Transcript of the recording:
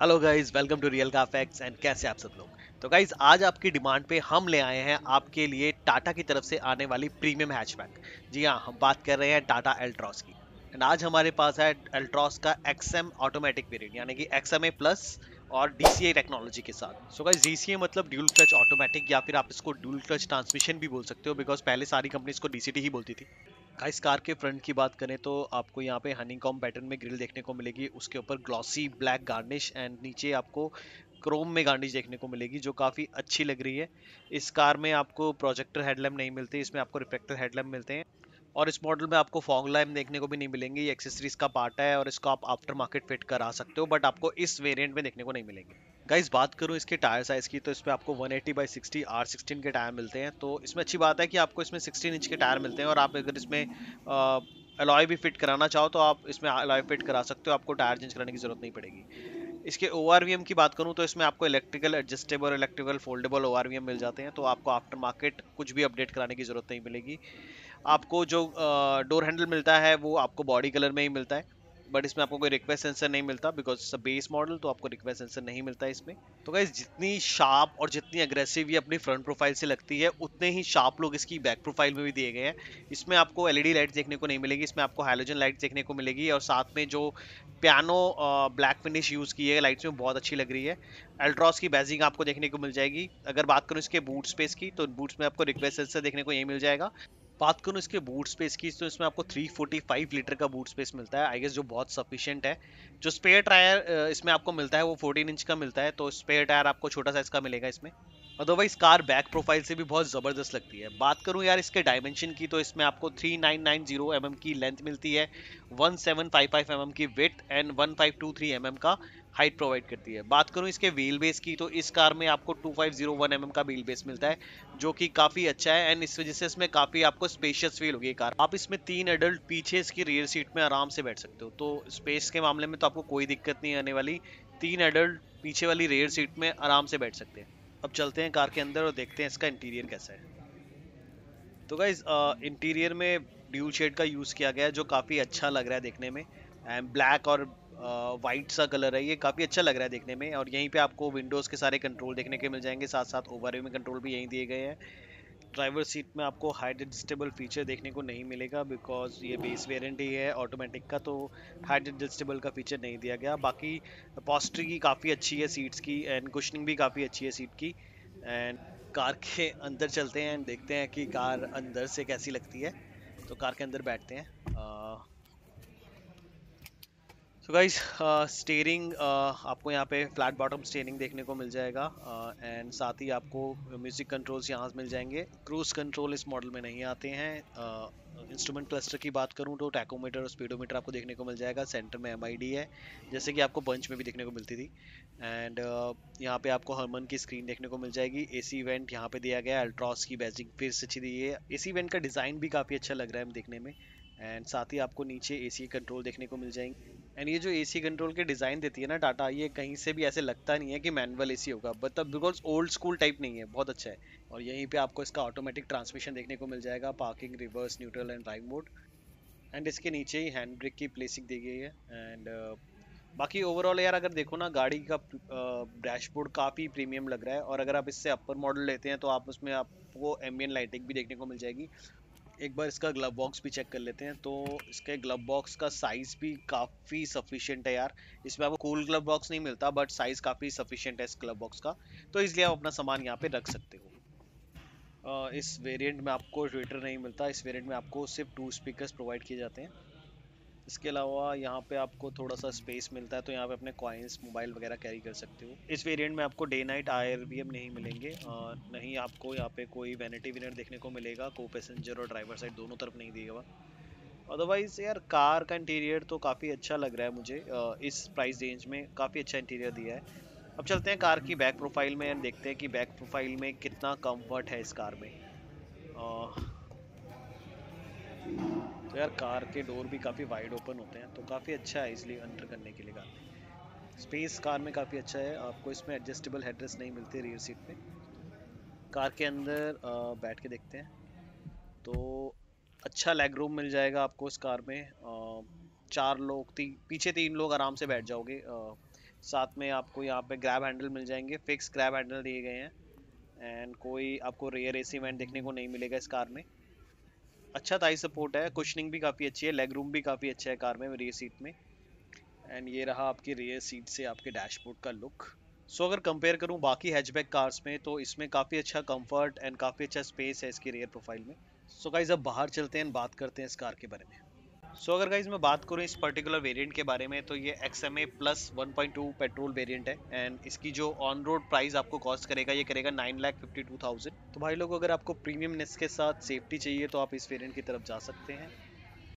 Hello guys welcome to real का facts and कैसे आप सब लोग? तो गाइस आज आपकी डिमांड पे हम ले आए हैं आपके लिए टाटा की तरफ़ से आने वाली प्रीमियम हैचबैक जी हाँ हम बात कर रहे हैं टाटा एल्ट्रॉस की। एंड आज हमारे पास है एल्ट्रॉस का एक्सएम ऑटोमेटिक वेरिएंट यानी कि एक्सएमए प्लस और डीसीए टेक्नोलॉजी के साथ। सो गाइस डीसीए मतलब ड्यूल क्लच ऑटोमेटिक या फिर आप इसको ड्यूल क्लच ट्रांसमिशन भी बोल सकते हो बिकॉज़ पहले सारी कंपनी इसको डीसीटी ही बोलती थी। गाइस कार के फ्रंट की बात करें तो आपको यहाँ पे हनी कॉम पैटर्न में ग्रिल देखने को मिलेगी, उसके ऊपर ग्लॉसी ब्लैक गार्निश एंड नीचे आपको क्रोम में गार्निश देखने को मिलेगी, जो काफ़ी अच्छी लग रही है। इस कार में आपको प्रोजेक्टर हेडलैम्प नहीं मिलते, इसमें आपको रिफ्लेक्टर हेडलैम्प मिलते हैं। और इस मॉडल में आपको फॉग लैम्प देखने को भी नहीं मिलेंगे, ये एक्सेसरीज का पार्ट है और इसको आप आफ्टर मार्केट फिट करा सकते हो बट आपको इस वेरिएंट में देखने को नहीं मिलेंगे। गाइस बात करूँ इसके टायर साइज़ की तो इसमें आपको 180 eighty by sixty R sixteen के टायर मिलते हैं। तो इसमें अच्छी बात है कि आपको इसमें 16 इंच के टायर मिलते हैं और आप अगर इसमें अलॉय भी फिट कराना चाहो तो आप इसमें अलॉय फिट करा सकते हो। आपको टायर चेंज कराने की ज़रूरत नहीं पड़ेगी। इसके ORVM की बात करूँ तो इसमें आपको electrical adjustable electrical foldable ORVM मिल जाते हैं। तो आपको आफ्टर मार्केट कुछ भी अपडेट कराने की ज़रूरत नहीं मिलेगी। आपको जो डोर हैंडल मिलता है, वो आपको बॉडी कलर में ही मिलता है। बट इसमें आपको कोई रिक्वेस्ट सेंसर नहीं मिलता बिकॉज़ इट्स बेस मॉडल तो आपको रिक्वेस्ट सेंसर नहीं मिलता इसमें। तो गाइज़ जितनी शार्प और जितनी अग्रेसिव ये अपनी फ्रंट प्रोफ़ाइल से लगती है, उतने ही शार्प लोग इसकी बैक प्रोफ़ाइल में भी दिए गए हैं। इसमें आपको एलईडी लाइट देखने को नहीं मिलेगी, इसमें आपको हाइलोजन लाइट देखने को मिलेगी और साथ में जो पियानो ब्लैक फिनिश यूज़ की है लाइट्स में बहुत अच्छी लग रही है। अल्ट्रॉस की बैजिंग आपको देखने को मिल जाएगी। अगर बात करूँ इसके बूट स्पेस की तो बूट्स में आपको रिक्वेस्ट सेंसर देखने को यही मिल जाएगा। बात करूँ इसके बूट स्पेस की तो इसमें आपको 345 लीटर का बूट स्पेस मिलता है। आई गेस जो बहुत सफिशियंट है। जो स्पेयर टायर इसमें आपको मिलता है, वो 14 इंच का मिलता है तो स्पेयर टायर आपको छोटा साइज़ का मिलेगा इसमें। अदरवाइज़ कार बैक प्रोफ़ाइल से भी बहुत ज़बरदस्त लगती है। बात करूँ यार इसके डायमेंशन की तो इसमें आपको 3990 mm की लेंथ मिलती है 1755 mm की विथ एंड 1523 mm का हाइट प्रोवाइड करती है। बात करूँ इसके व्हील बेस की तो इस कार में आपको 2501 mm का व्हील बेस मिलता है, जो कि काफ़ी अच्छा है एंड इस वजह से इसमें काफ़ी आपको स्पेशियस फील होगी कार आप इसमें तीन एडल्ट पीछे इसकी रियर सीट में आराम से बैठ सकते हो। तो स्पेस के मामले में तो आपको कोई दिक्कत नहीं आने वाली। तीन एडल्ट पीछे वाली रेयर सीट में आराम से बैठ सकते हैं। अब चलते हैं कार के अंदर और देखते हैं इसका इंटीरियर कैसा है। तो गाइज़ इंटीरियर में ड्यूल शेड का यूज़ किया गया है, जो काफ़ी अच्छा लग रहा है देखने में। एंड ब्लैक और वाइट सा कलर है ये, काफ़ी अच्छा लग रहा है देखने में। और यहीं पे आपको विंडोज़ के सारे कंट्रोल देखने के मिल जाएँगे साथ साथ ओवर में कंट्रोल भी यहीं दिए गए हैं। ड्राइवर सीट में आपको हाइट एडजस्टेबल फीचर देखने को नहीं मिलेगा बिकॉज़ ये बेस वेरिएंट ही है ऑटोमेटिक का तो हाइट एडजस्टेबल का फीचर नहीं दिया गया। बाकी पॉस्ट्री की काफ़ी अच्छी है सीट्स की एंड कुशनिंग भी काफ़ी अच्छी है सीट की। एंड कार के अंदर चलते हैं एंड देखते हैं कि कार अंदर से कैसी लगती है। तो कार के अंदर बैठते हैं। तो गाइज़ स्टेयरिंग आपको यहाँ पे फ्लैट बॉटम स्टेयरिंग देखने को मिल जाएगा एंड uh, साथ ही आपको म्यूज़िक कंट्रोल्स यहाँ मिल जाएँगे। क्रूज कंट्रोल इस मॉडल में नहीं आते हैं इंस्ट्रूमेंट uh, क्लस्टर की बात करूँ तो टैकोमीटर और स्पीडोमीटर आपको देखने को मिल जाएगा सेंटर में एमआईडी है जैसे कि आपको बंच में भी देखने को मिलती थी। एंड uh, यहाँ पे आपको हरमन की स्क्रीन देखने को मिल जाएगी। ए सी इवेंट यहाँ पे दिया गया अल्ट्रॉस की बैजिंग फिर से अच्छी दी है। ए सी इवेंट का डिज़ाइन भी काफ़ी अच्छा लग रहा है देखने में। एंड साथ ही आपको नीचे एसी कंट्रोल देखने को मिल जाएँगे। एंड ये जो एसी कंट्रोल के डिज़ाइन देती है ना टाटा ये कहीं से भी ऐसे लगता नहीं है कि मैनुअल एसी होगा but because old school type नहीं है बहुत अच्छा है। और यहीं पे आपको इसका ऑटोमेटिक ट्रांसमिशन देखने को मिल जाएगा parking reverse neutral and drive mode and इसके नीचे ही हैंड ब्रेक की प्लेसिंग दी गई है। एंड uh, बाकी ओवरऑल यार अगर देखो ना गाड़ी का डैशबोर्ड काफ़ी प्रीमियम लग रहा है। और अगर आप इससे अपर मॉडल लेते हैं तो आप उसमें आपको एम्बियन लाइटिंग भी देखने को मिल जाएगी। एक बार इसका ग्लव बॉक्स भी चेक कर लेते हैं। तो इसके ग्लव बॉक्स का साइज़ भी काफ़ी सफिशियंट है यार। इसमें आपको कूल ग्लव बॉक्स नहीं मिलता बट साइज़ काफ़ी सफिशियंट है इस ग्लव बॉक्स का। तो इसलिए आप अपना सामान यहाँ पे रख सकते हो। इस वेरिएंट में आपको ट्विटर नहीं मिलता। इस वेरिएंट में आपको सिर्फ़ टू स्पीकर्स प्रोवाइड किए जाते हैं। इसके अलावा यहाँ पे आपको थोड़ा सा स्पेस मिलता है तो यहाँ पे अपने कॉइन्स मोबाइल वगैरह कैरी कर सकते हो। इस वेरिएंट में आपको डे नाइट आयर भी नहीं मिलेंगे आ, नहीं आपको यहाँ पे कोई वैनिटी विनर देखने को मिलेगा को पैसेंजर और ड्राइवर साइड दोनों तरफ़ नहीं दिएगा अदरवाइज़ यार कार का इंटीरियर तो काफ़ी अच्छा लग रहा है मुझे इस प्राइस रेंज में काफ़ी अच्छा इंटीरियर दिया है। अब चलते हैं कार की बैक प्रोफ़ाइल में देखते हैं कि बैक प्रोफ़ाइल में कितना कंफर्ट है इस कार में। तो यार कार के डोर भी काफ़ी वाइड ओपन होते हैं तो काफ़ी अच्छा है इसलिए अंडर करने के लिए कार। स्पेस कार में काफ़ी अच्छा है आपको इसमें एडजस्टेबल हेडरेस्ट नहीं मिलते रियर सीट पे। कार के अंदर बैठ के देखते हैं। तो अच्छा लेग रूम मिल जाएगा आपको इस कार में। चार लोग ती, पीछे तीन लोग आराम से बैठ जाओगे। साथ में आपको यहाँ पे ग्रैब हैंडल मिल जाएँगे फिक्स ग्रैब हैंडल दिए गए हैं। एंड कोई आपको रेयर एसी वेंट देखने को नहीं मिलेगा इस कार में। अच्छा थाई सपोर्ट है। कुशनिंग भी काफ़ी अच्छी है। लेग रूम भी काफ़ी अच्छा है कार में रियर सीट में। एंड ये रहा आपकी रियर सीट से आपके डैशबोर्ड का लुक सो so, अगर कंपेयर करूँ बाकी हैचबैक कार्स में तो इसमें काफ़ी अच्छा कंफर्ट एंड काफ़ी अच्छा स्पेस है इसकी रेयर प्रोफ़ाइल में। सो so, गाइज़ अब बाहर चलते हैं बात करते हैं इस कार के बारे में। सो अगर गाइज़ मैं बात करूँ इस पर्टिकुलर वेरिएंट के बारे में तो ये X M A plus one point two petrol variant है एंड इसकी जो ऑन रोड प्राइस आपको कॉस्ट करेगा, ये करेगा nine lakh fifty two thousand तो भाई लोग, अगर आपको प्रीमियमनेस के साथ सेफ्टी चाहिए तो आप इस वेरिएंट की तरफ़ जा सकते हैं।